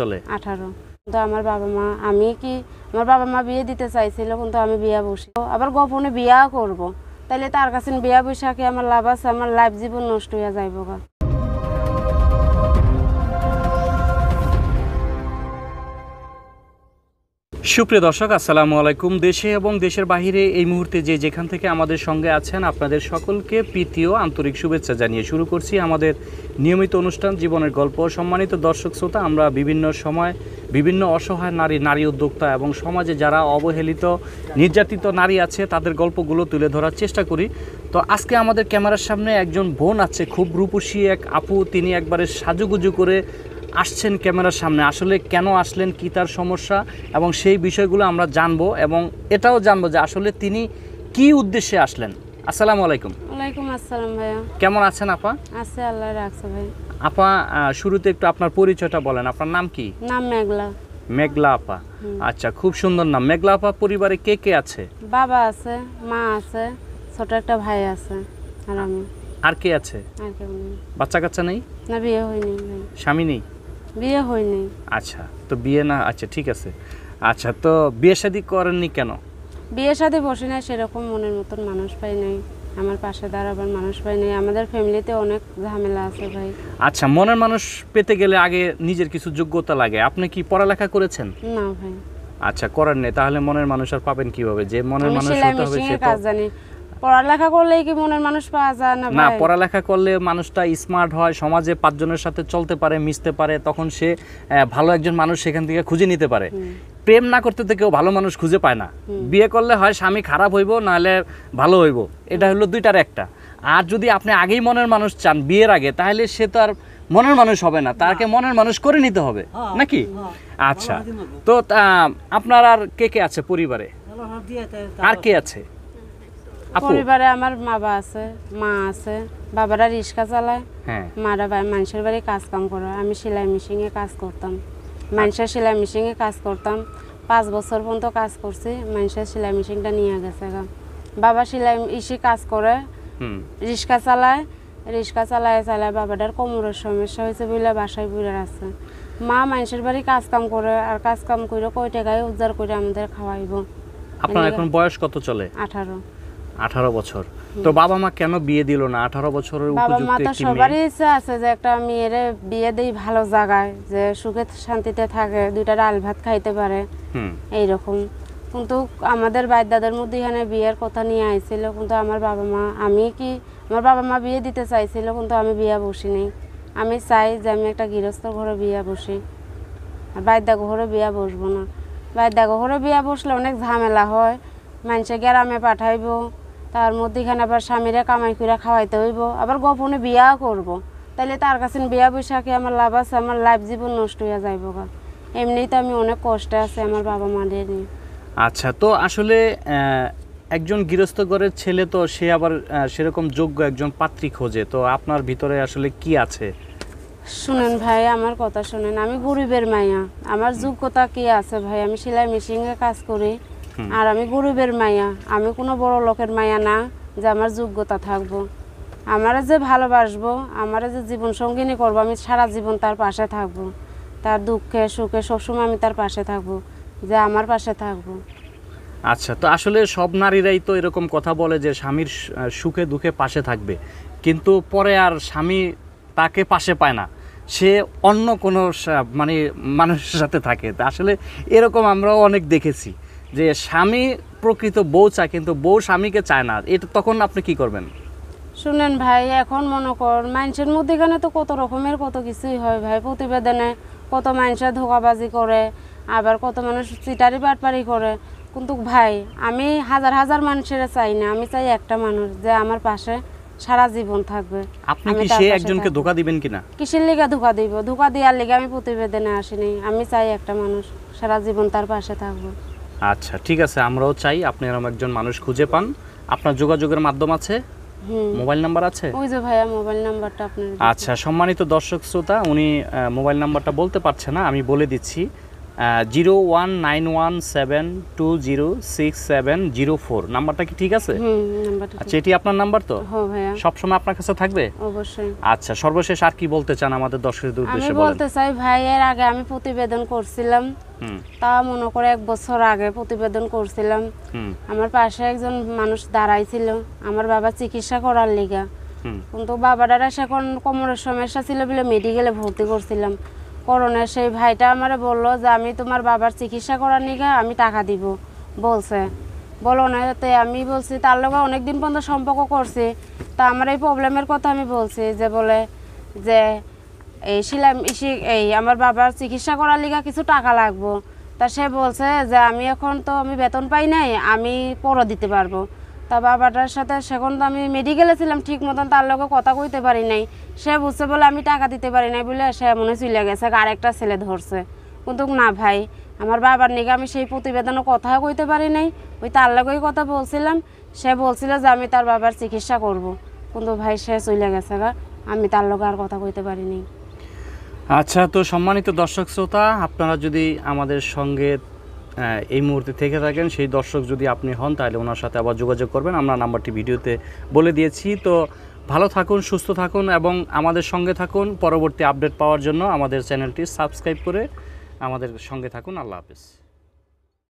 চলে? আঠারো। কিন্তু আমার বাবা মা, আমি কি, আমার বাবা মা বিয়ে দিতে চাইছিল, কিন্তু আমি বিয়া বসি। আবার গোপনে বিয়া করব। তাইলে তার কাছে বিয়া বৈশাখে আমার লাভ আছে, আমার লাইফ জীবন নষ্ট হয়ে যাইব সুপ্রিয় দর্শক, আসসালামু আলাইকুম। দেশে এবং দেশের বাইরে এই মুহূর্তে যে যেখান থেকে আমাদের সঙ্গে আছেন, আপনাদের সকলকে প্রীতীয় আন্তরিক শুভেচ্ছা জানিয়ে শুরু করছি আমাদের নিয়মিত অনুষ্ঠান, জীবনের গল্প। সম্মানিত দর্শক শ্রোতা, আমরা বিভিন্ন সময় বিভিন্ন অসহায় নারী নারী উদ্যোক্তা এবং সমাজে যারা অবহেলিত, নির্যাতিত নারী আছে, তাদের গল্পগুলো তুলে ধরার চেষ্টা করি। তো আজকে আমাদের ক্যামেরার সামনে একজন বোন আছে, খুব রূপসী এক আপু। তিনি একবারে সাজুগুজু করে আসছেন ক্যামেরার সামনে? আসলে কেন আসলেন? কি তার সমস্যা? এবং সেই বিষয়গুলো আমরা জানব এবং এটাও জানব যে আসলে তিনি কি উদ্দেশ্যে আসলেন। আসসালামু আলাইকুম। ওয়ালাইকুম আসসালাম ভাইয়া। কেমন আছেন আপা? আছে আল্লাহ রাখছে ভাই। আপা শুরুতে একটু আপনার পরিচয়টা বলেন। আপনার নাম কি? নাম মেঘলা। মেঘলা আপা। আচ্ছা খুব সুন্দর নাম। মেঘলা আপা পরিবারে কে কে আছে? বাবা আছে মা আছে ছোট একটা ভাই আছে আর আমি। আর কে আছে? বাচ্চা কাচ্চা নেই। না বিয়ে হয়নি স্বামী নেই? বিয়ে হয়নি। আচ্ছা তো বিয়ে না আচ্ছা ঠিক আছে। আচ্ছা তো বিয়ে শাদী করেননি কেন? বিয়ে সাথে বসে নাই সেরকম মনের মতন মানুষ পাই নাই। আমার পাশে দাঁড়াবার মানুষ পাই নাই। আমাদের ফ্যামিলিতে অনেক ঝামেলা আছে ভাই। আচ্ছা মনের মানুষ পেতে গেলে আগে নিজের কিছু যোগ্যতা লাগে। আপনি কি পড়ালেখা করেছেন? না ভাই। আচ্ছা করার নেই। তাহলে মনের মানুষ আর পাবেন কীভাবে? যে মনের আমি মানুষ সেলাই হতে হবে সে তো কাজ জানি। পড়ালেখা করলেই কি মনের মানুষ পাওয়া যায় না না পড়ালেখা করলে মানুষটা স্মার্ট হয় সমাজে পাঁচজনের সাথে চলতে পারে মিশতে পারে তখন সে ভালো একজন মানুষ সেখান থেকে খুঁজে নিতে পারে। প্রেম না করতে তো কেউ ভালো মানুষ খুঁজে পায় না। বিয়ে করলে হয় স্বামী খারাপ হইব নাহলে ভালো হইব। এটা হলো দুইটার একটা। আর যদি আপনি আগেই মনের মানুষ চান বিয়ের আগে তাহলে সে তো আর মনের মানুষ হবে না। তাকে মনের মানুষ করে নিতে হবে নাকি? আচ্ছা। তো আপনার আর কে কে আছে পরিবারে? আর কে আছে? পরিবারে আমার বাবা আছে মা আছে বাবারা রিক্সা চালায় হ্যাঁ। মারা ভাই মানুষের বাড়ি কাজ কাম করে। আমি সেলাই মেশিনে কাজ করতাম। মানুষের সেলাই মেশিনে কাজ করতাম। পাঁচ বছর পর্যন্ত কাজ করছি মানুষের সেলাই মেশিনটা নিয়ে গেছে বাবা সেলাই ইসি কাজ করে হুম। রিক্সা চালায় রিক্সা চালায় চালায় বাবাটার কোমরের সমস্যা হয়েছে বলে বাসায় বুড়ে আছে মা মানুষের বাড়ি কাজ কাম করে আর কাজ কাম করে কয় টাকায় উদ্ধার করে আমাদের খাওয়াইব। আপনার এখন বয়স কত চলে? আঠারো। আঠারো বছর। তো বাবা মা কেন বিয়ে দিল না? আঠারো বছরের বাবা মা তো সবারই ইচ্ছা আছে যে একটা মেয়ের বিয়ে দেই ভালো জায়গায় যে সুখে শান্তিতে থাকে দুইটা ডাল ভাত খাইতে পারে। হুম। এইরকম। কিন্তু আমাদের দাদার মধ্যে এখানে বিয়ের কথা নিয়ে আইছিল কিন্তু আমার বাবা মা আমি কি আমার বাবা মা বিয়ে দিতে চাইছিল কিন্তু আমি বিয়ে বসিনি আমি চাই যে আমি একটা গৃহস্থ ঘরে বিয়ে বসি। আর বাইদা ঘরে বিয়ে বসবো না। বাইদা ঘরে বিয়ে বসলে অনেক ঝামেলা হয়। মানুষে গ্রামে পাঠাইব তার মধ্যেখানে আবার স্বামীরা কামাই করে খাওয়াইতে হইব আবার গোপনে বিয়া করব। তাইলে তার কাছে বিয়া বৈশাখে আমার লাভ আছে আমার লাইফ জীবন নষ্ট হয়ে যাইব গা। এমনিই তো আমি অনেক কষ্টে আছি আমার বাবা মাদের নিয়ে। আচ্ছা তো আসলে একজন গৃহস্থ ঘরের ছেলে তো সে আবার সেরকম যোগ্য একজন পাত্রী খোঁজে তো আপনার ভিতরে আসলে কি আছে? শুনেন ভাই আমার কথা শুনেন আমি গরিবের মাইয়া। আমার যোগ্যতা কি আছে ভাই? আমি সেলাই মেশিনে কাজ করি আর আমি গরিবের মায়া আমি কোনো বড় লোকের মাইয়া না যে আমার যোগ্যতা থাকব। আমারে যে ভালোবাসবো আমারে যে জীবন সঙ্গিনী করব আমি সারা জীবন তার পাশে থাকব। তার দুঃখে সুখে সবসময় আমি তার পাশে থাকব যে আমার পাশে থাকব। আচ্ছা তো আসলে সব নারীরাই তো এরকম কথা বলে যে স্বামীর সুখে দুঃখে পাশে থাকবে। কিন্তু পরে আর স্বামী তাকে পাশে পায় না। সে অন্য কোনো মানে মানুষের সাথে থাকে। আসলে এরকম আমরাও অনেক দেখেছি। যে স্বামী প্রকৃত বউ চায় কিন্তু বউ স্বামীকে চায় না। এটা তখন আপনি কি করবেন? শুনেন ভাই এখন মনে কর মানুষের মধ্যেখানে তো কত রকমের কত কিছুই হয় ভাই। প্রতিবেদনে কত মানুষের ধোকাবাজি করে আবার কত মানুষ চিটারি বাটপারি করে। কিন্তু ভাই আমি হাজার হাজার মানুষের চাই না। আমি চাই একটা মানুষ যে আমার পাশে সারা জীবন থাকবে। আপনি কি সে একজনকে। ধোকা দিবেন কিনা? কিসের লিগা ধোকা দিব? ধোকা দেওয়ার লিগে আমি প্রতিবেদনে আসিনি। আমি চাই একটা মানুষ সারা জীবন তার পাশে থাকব। আচ্ছা ঠিক আছে আমরাও চাই আপনি এরকম একজন মানুষ খুঁজে পান। আপনার যোগাযোগের মাধ্যম আছে? মোবাইল নাম্বার আছে? ওই যে ভাইয়া মোবাইল নাম্বারটা আপনার আচ্ছা সম্মানিত দর্শক শ্রোতা উনি মোবাইল নাম্বারটা বলতে পারছে না আমি বলে দিচ্ছি zero one nine one seven two zero six seven zero four. নাম্বারটা কি ঠিক আছে? আচ্ছা এটি আপনার নাম্বার তো? সবসময় আপনার কাছে থাকবে? অবশ্যই। আচ্ছা সর্বশেষ আর কি বলতে চান আমাদের দর্শকদের উদ্দেশ্যে বলতে চাই ভাই এর আগে আমি প্রতিবেদন করছিলাম তা মনে করে এক বছর আগে প্রতিবেদন করছিলাম। আমার পাশে একজন মানুষ দাঁড়াইছিল। আমার বাবা চিকিৎসা করার লিগা। কিন্তু বাবাটার এখন কোমরের সমস্যা ছিল বলে মেডিকেলে ভর্তি করছিলাম। করোনার সেই ভাইটা আমার বলল যে আমি তোমার বাবার চিকিৎসা করার নিগা আমি টাকা দিব। বলছে। বলো না তে আমি বলছি তার লগে অনেকদিন পর্যন্ত সম্পর্ক করছি। তা আমার এই প্রবলেমের কথা আমি বলছি যে বলে যে এই শিলাই এই আমার বাবার চিকিৎসা করার লিগা কিছু টাকা লাগবো। তা সে বলছে যে, আমি এখন তো আমি বেতন পাই নাই, আমি পরে দিতে পারব। তা বাবাটার সাথে সেখন তো আমি মেডিকেলে ছিলাম, ঠিক মতন তার লগে কথা কইতে পারি নাই। সে বুঝছে বলে আমি টাকা দিতে পারি নাই বলে সে মনে চলে গেছে আরেকটা ছেলে ধরছে। কিন্তু না ভাই, আমার বাবার নিকে আমি সেই প্রতিবেদনে কথা কইতে পারি নাই, ওই তার লগেই কথা বলছিলাম। সে বলছিল যে, আমি তার বাবার চিকিৎসা করব। কিন্তু ভাই সে চলে গেছে গা, আমি তার লগে আর কথা কইতে পারিনি আচ্ছা তো সম্মানিত দর্শক শ্রোতা, আপনারা যদি আমাদের সঙ্গে এই মুহূর্তে থেকে থাকেন, সেই দর্শক যদি আপনি হন, তাহলে ওনার সাথে আবার যোগাযোগ করবেন। আমরা নাম্বারটি ভিডিওতে বলে দিয়েছি। তো ভালো থাকুন, সুস্থ থাকুন এবং আমাদের সঙ্গে থাকুন। পরবর্তী আপডেট পাওয়ার জন্য আমাদের চ্যানেলটি সাবস্ক্রাইব করে আমাদের সঙ্গে থাকুন। আল্লাহ হাফেজ।